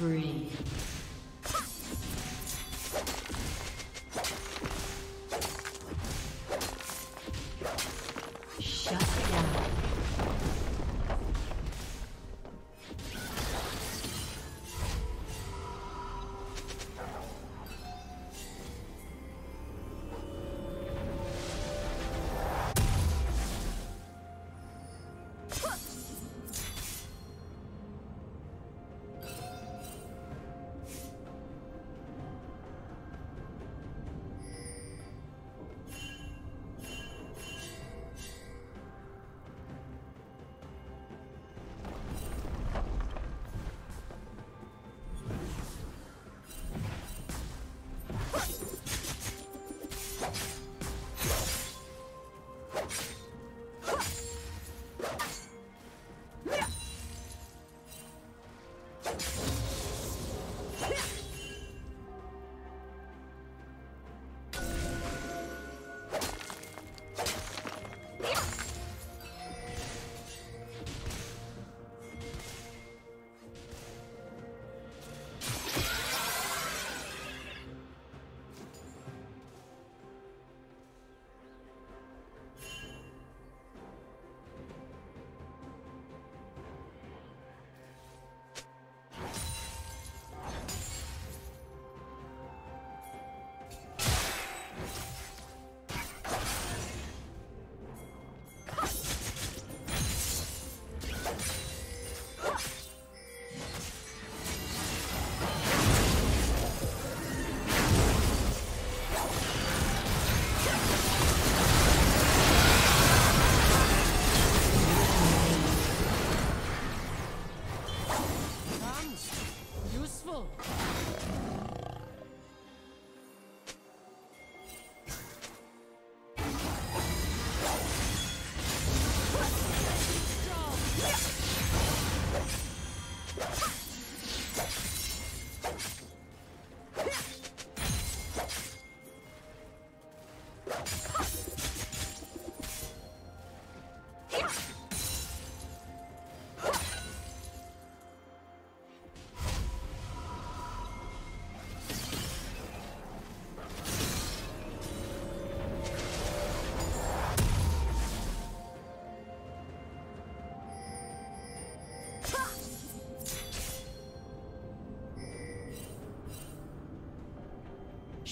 Killing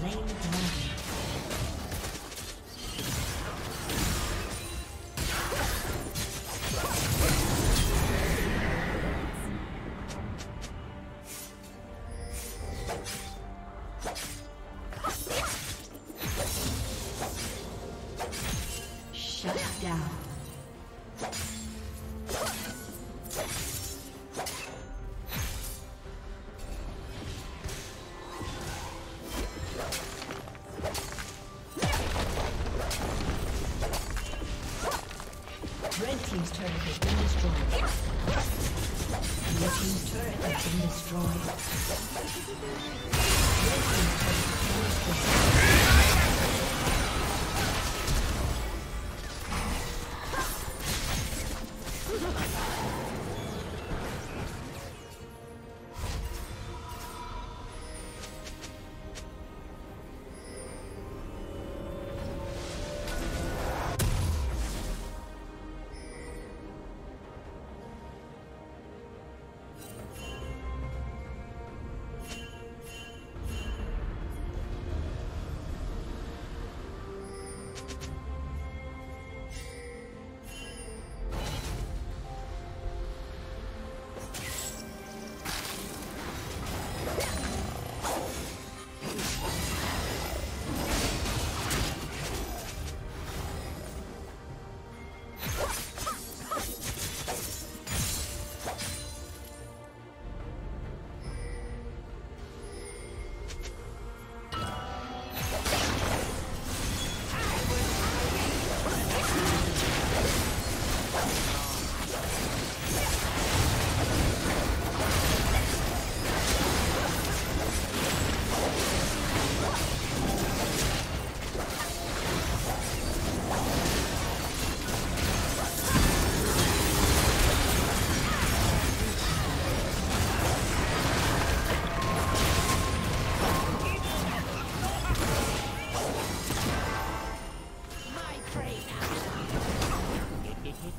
slain dragon. Destroyed.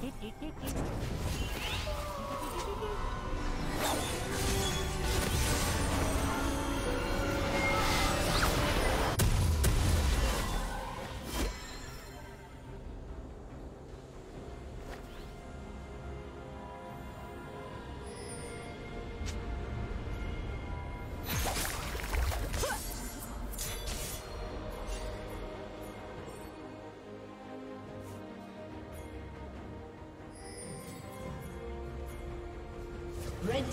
Red Team's turret has been destroyed. Red